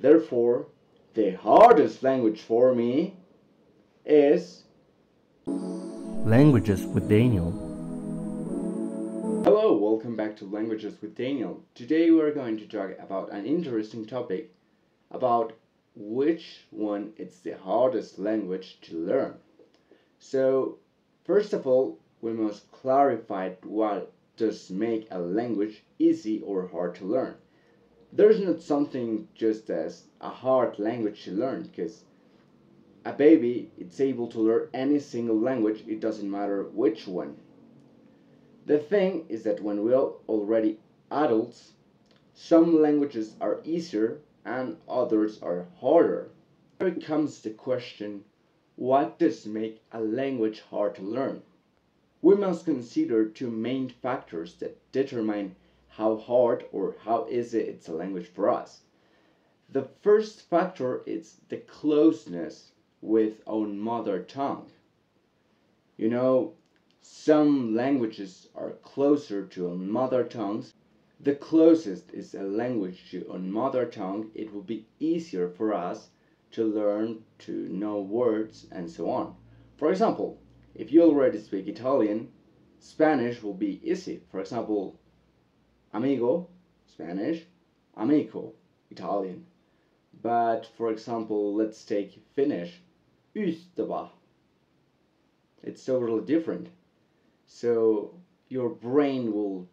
Therefore, the hardest language for me is Languages with Daniel. Hello, welcome back to Languages with Daniel. Today we are going to talk about an interesting topic about which one is the hardest language to learn. So, first of all, we must clarify what does make a language easy or hard to learn. There's not something just as a hard language to learn because a baby it's able to learn any single language, it doesn't matter which one. The thing is that when we're already adults, some languages are easier and others are harder. Here comes the question what does make a language hard to learn? We must consider two main factors that determine how hard or how easy it's a language for us. The first factor is the closeness with our mother tongue. You know, some languages are closer to our mother tongues. The closest is a language to our mother tongue, it will be easier for us to learn, to know words, and so on. For example, if you already speak Italian, Spanish will be easy. For example, amigo, Spanish, amico, Italian. But for example, let's take Finnish, ystävä. It's totally different. So your brain will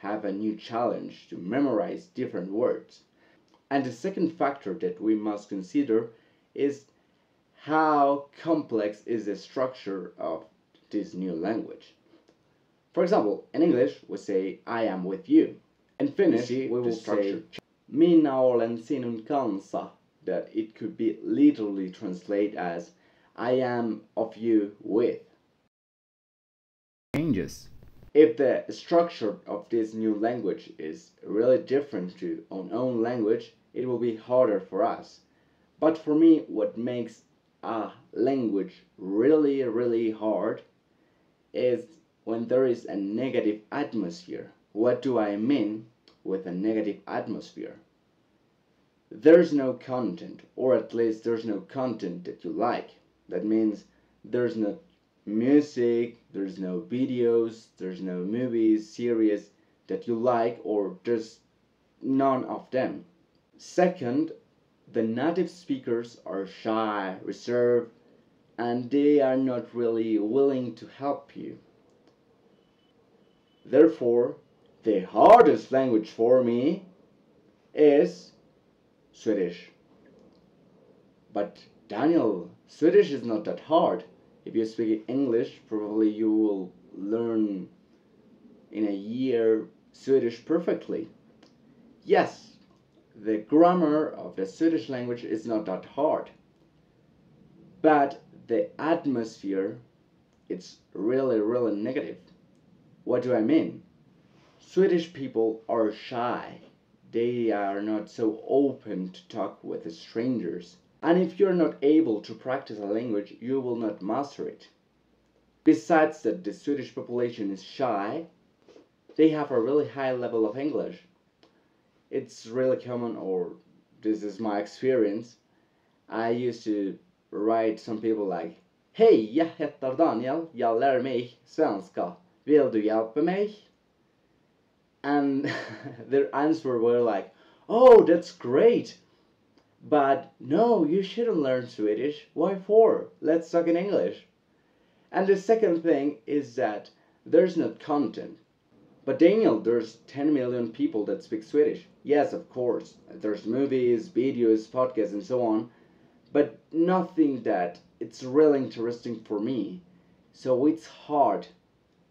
have a new challenge to memorize different words. And the second factor that we must consider is how complex is the structure of this new language. For example, in English we say I am with you. In Finnish we will say minä olen sinun kanssa that it could be literally translate as I am of you with. Changes. If the structure of this new language is really different to our own language, it will be harder for us. But for me, what makes a language really, really hard is when there is a negative atmosphere. What do I mean with a negative atmosphere? There's no content, or at least there's no content that you like. That means there's no music, there's no videos, there's no movies, series that you like, or just none of them. Second, the native speakers are shy, reserved, and they are not really willing to help you. Therefore, the hardest language for me is Swedish. But Daniel, Swedish is not that hard. If you speak English, probably you will learn in a year Swedish perfectly. Yes, the grammar of the Swedish language is not that hard. But the atmosphere, it's really, really negative. What do I mean? Swedish people are shy. They are not so open to talk with strangers. And if you're not able to practice a language, you will not master it. Besides that the Swedish population is shy, they have a really high level of English. It's really common, or this is my experience. I used to write some people like Hej, jag heter Daniel. Jag lär mig svenska. Vill du hjälpa mig? And their answer were like, Oh, that's great. But no, you shouldn't learn Swedish. Why for? Let's talk in English. And the second thing is that there's not content. But Daniel, there's 10 million people that speak Swedish. Yes, of course. There's movies, videos, podcasts, and so on. But nothing that it's really interesting for me. So it's hard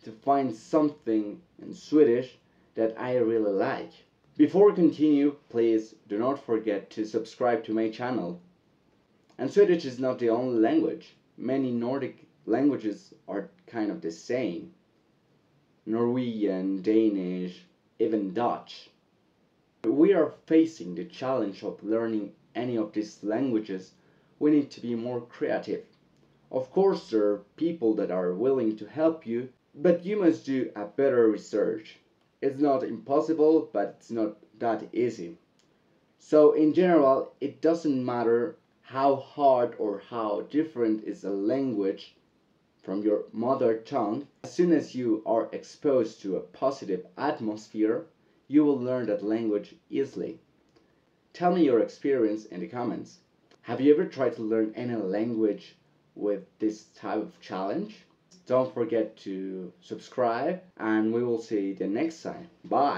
to find something in Swedish that I really like. Before we continue, please do not forget to subscribe to my channel. And Swedish is not the only language. Many Nordic languages are kind of the same. Norwegian, Danish, even Dutch. We are facing the challenge of learning any of these languages. We need to be more creative. Of course, there are people that are willing to help you, but you must do a better research. It's not impossible, but it's not that easy. So, in general, it doesn't matter how hard or how different is a language from your mother tongue. As soon as you are exposed to a positive atmosphere, you will learn that language easily. Tell me your experience in the comments. Have you ever tried to learn any language with this type of challenge? Don't forget to subscribe and we will see you the next time. Bye.